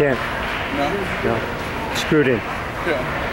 Can't. No? No. Screwed in. Yeah.